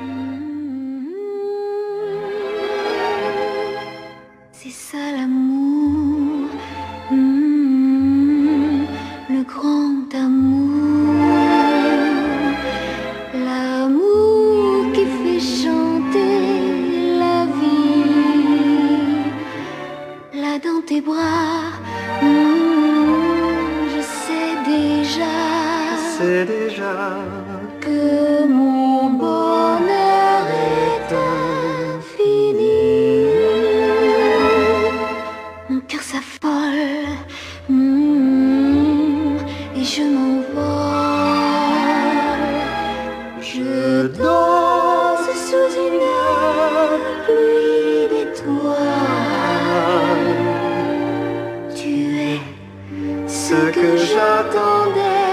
Mm-hmm. C'est ça l'amour, mm-hmm. le grand amour, l'amour qui fait chanter la vie. Là dans tes bras, mm-hmm. je sais déjà, je sais déjà que mon je m'envole, je danse sous une pluie d'étoiles. Tu es ce que j'attendais.